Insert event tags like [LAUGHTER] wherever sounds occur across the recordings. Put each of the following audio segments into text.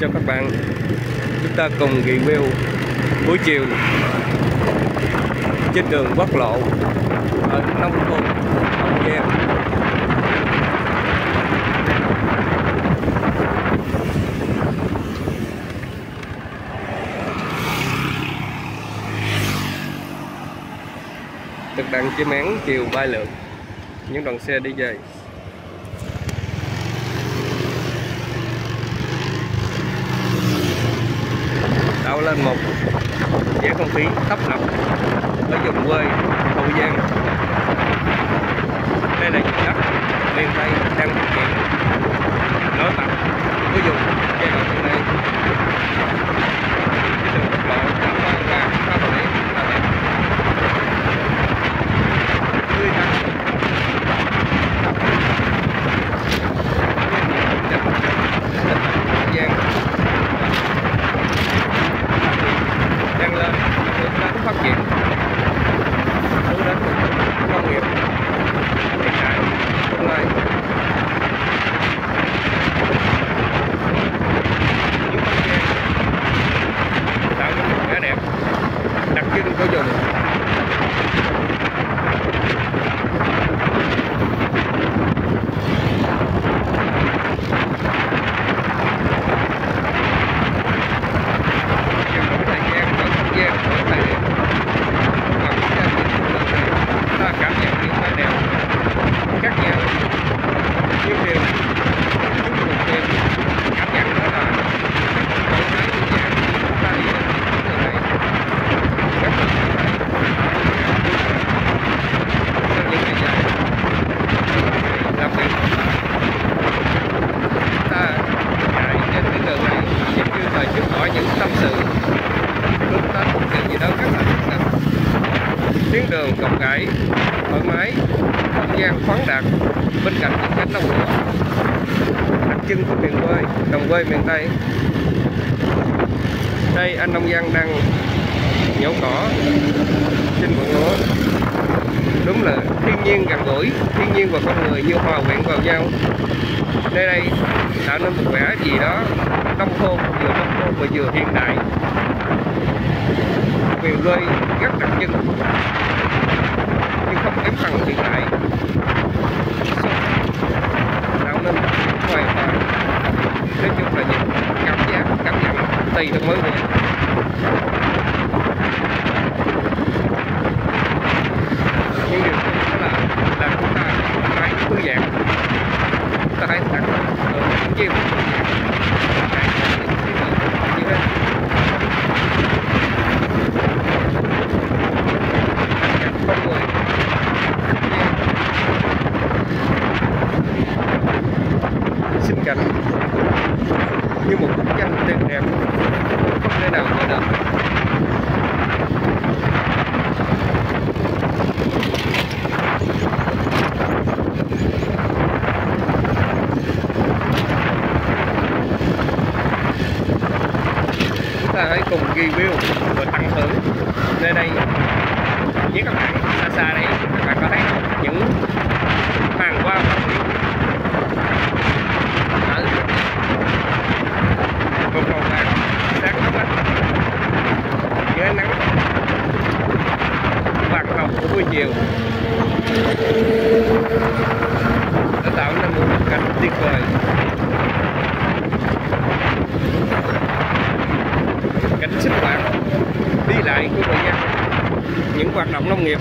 cho các bạn. Chúng ta cùng review buổi chiều trên đường quốc lộ, ở nông thôn Hậu Giang. Thực đang chim én chiều bay lượn những đoàn xe đi về. Tạo lên một. Vẻ không khí thấp nập ở vùng quê, Hậu Giang. Đây là vùng đất miền Tây đang thực hiện nổi bật của vùng giai đoạn hiện nay. Cái đường quốc lộ đã qua qua qua vào đấy là đẹp. Tươi tắn Hậu Giang đang lên hướng đến phát triển hướng đến công nghiệp hiện đại tương lai những không gian tạo nên một vẻ đẹp đặc trưng của vùng Trong mỗi thời gian, mỗi không gian, mỗi thời điểm và cũng ra những lần này ta cảm nhận những vẻ đẹp khác nhau nhưng điều chúng một điều cảm nhận đó là trạng thái như dạng chúng ta đi đến những người này rất là thoải mái trong những ngày dài làm việc chúng ta chạy trên tuyến đường này giống như là giúp hỏi những tâm sự hướng đến một điều gì đó rất là tích cực tuyến đường rộng rãi thoải mái không gian khoáng đạt bên cạnh những cánh đồng lúa đặc trưng của miền quê, đồng quê miền tây. Đây, anh nông dân đang nhổ cỏ trên vườn lúa. Đúng là thiên nhiên gần gũi, thiên nhiên và con người như hòa quyện vào nhau. Nơi đây, tạo nên một vẻ gì đó nông thôn, vừa nông thôn và vừa hiện đại. Miền quê rất đặc trưng, nhưng không kém phần hiện đại tạo nên hoàn toàn nói chung là những cảm giác cảm nhận tùy từng mỗi người nhưng điều đó là là chúng ta hãy thư giãn chúng ta hãy thẳng ở những chiều hãy những cái đường như thế con người sinh cảnh như một bức tranh tuyệt đẹp không thể nào ngờ được chúng ta hãy cùng review và tận hưởng nơi đây với các bạn xa xa đây các bạn có thấy không? những hàng hoa phong điêu ở một màu vàng sáng ấm áp dưới ánh nắng vàng hồng của buổi chiều đã tạo nên một cảnh tuyệt vời. Cảnh sinh hoạt đi lại của người dân những hoạt động nông nghiệp.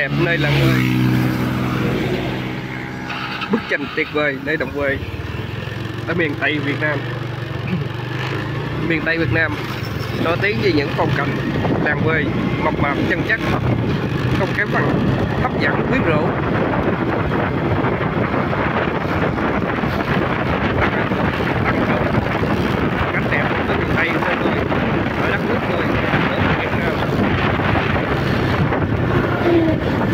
Đẹp nơi làng người bức tranh tuyệt vời nơi đồng quê ở miền Tây Việt Nam. [CLEARS THROAT] Miền Tây Việt Nam nổi tiếng vì những phong cảnh làng quê mộc mạc, chân chất không kém phần hấp dẫn quyến rũ. Cảnh đẹp của miền Tây nơi tôi ở đất nước tôi. Thank you.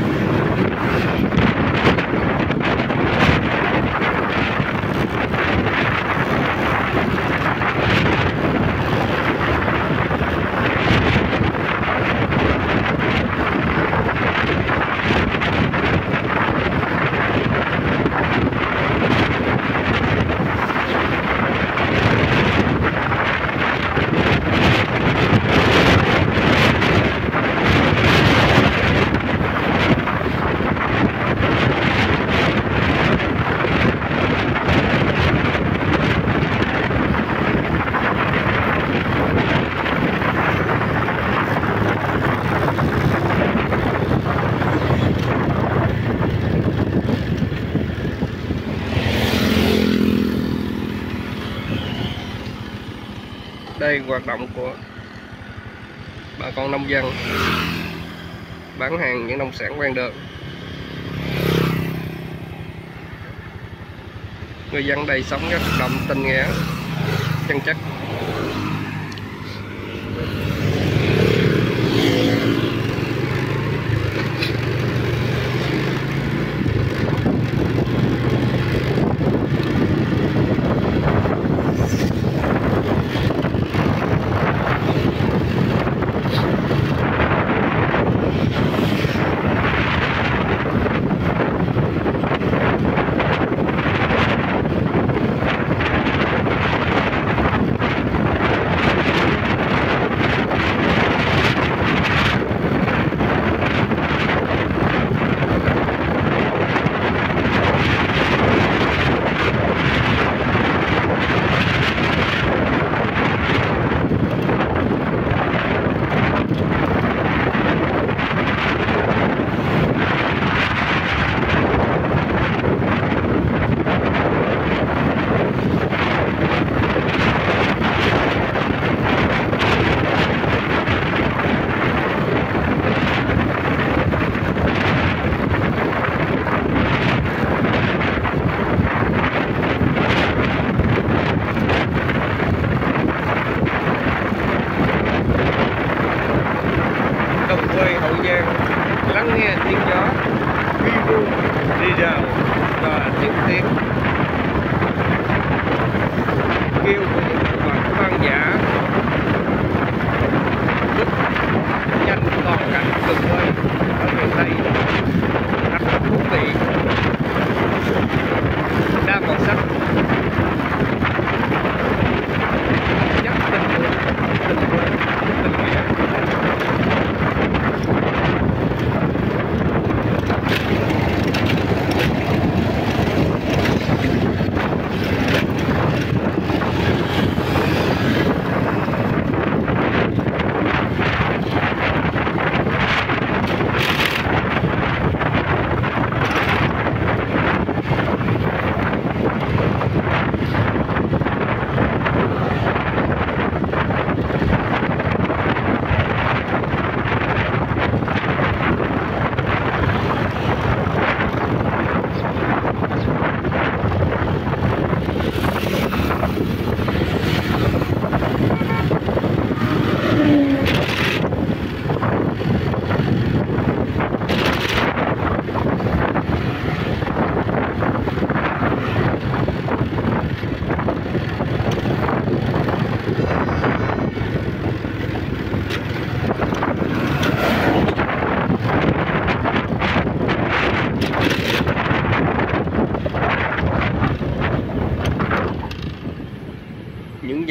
Đây hoạt động của bà con nông dân. Bán hàng những nông sản quen đường người dân đây sống rất đậm tình nghĩa, chân chất.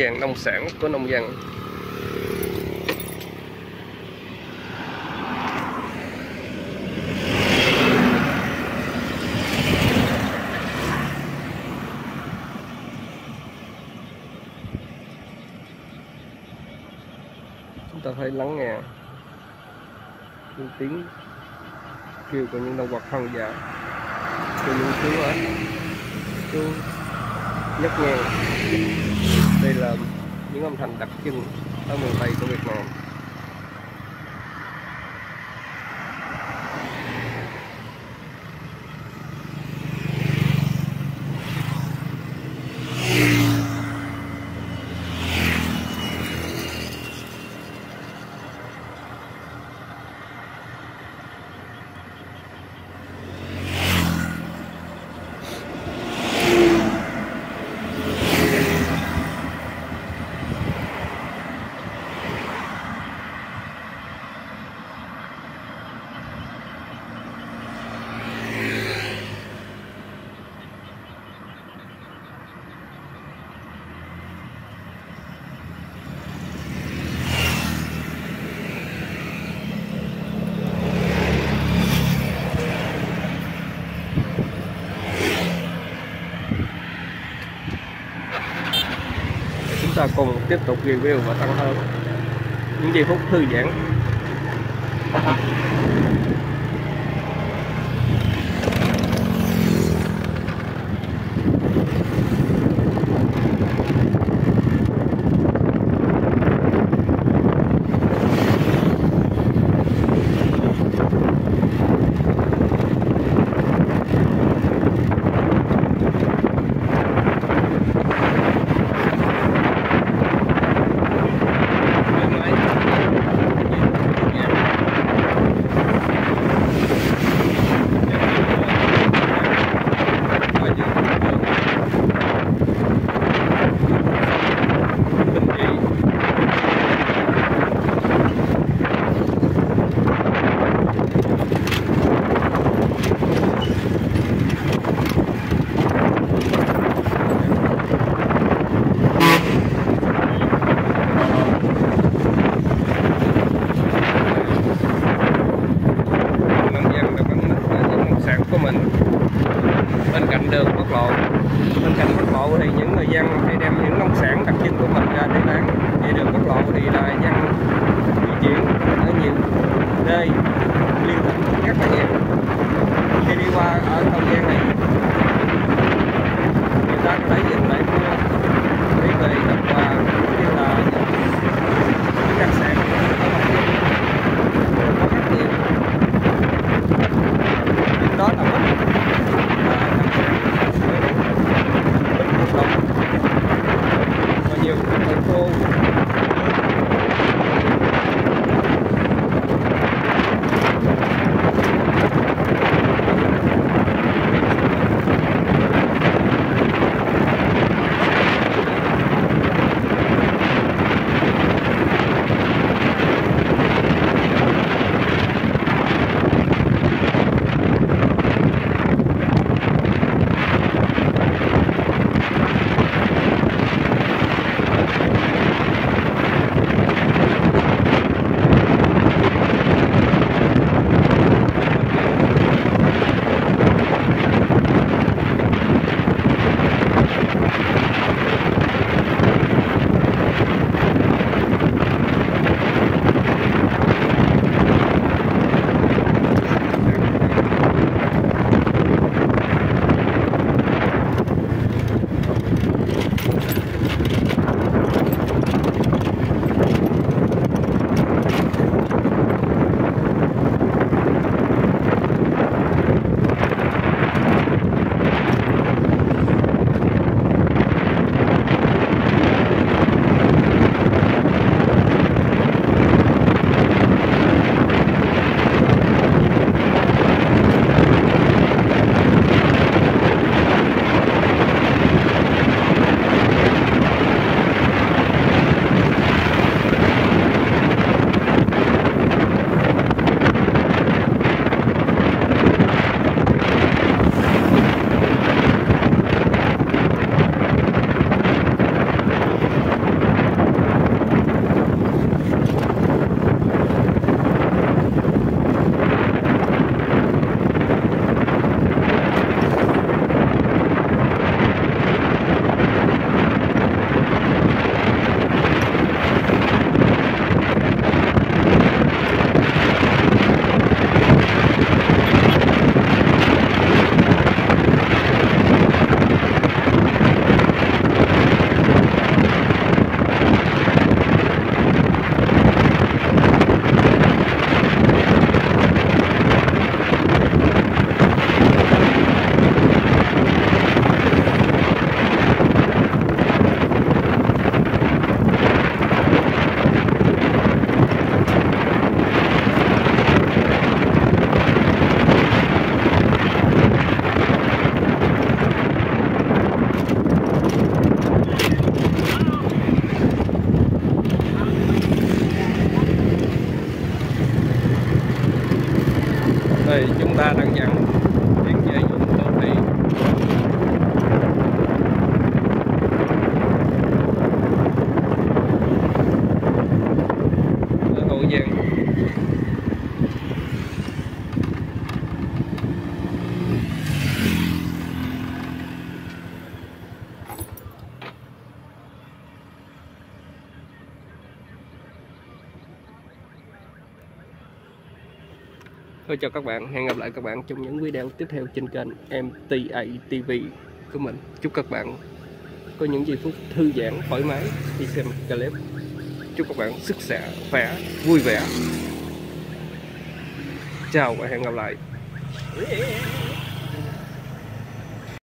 hàng nông sản của nông dân. Chúng ta thấy lắng nghe những tiếng kêu của những động vật hoang dã, của những thứ ở chú nhấp nghe đây là những âm thanh đặc trưng ở miền Tây của Việt Nam. ta cùng tiếp tục review và tăng hơn. Những giây phút thư giãn. Thôi chào các bạn, hẹn gặp lại các bạn trong những video tiếp theo trên kênh MTA TV của mình. Chúc các bạn có những giây phút thư giãn, thoải mái khi xem clip. Chúc các bạn sức khỏe, khỏe, vui vẻ. Chào và hẹn gặp lại.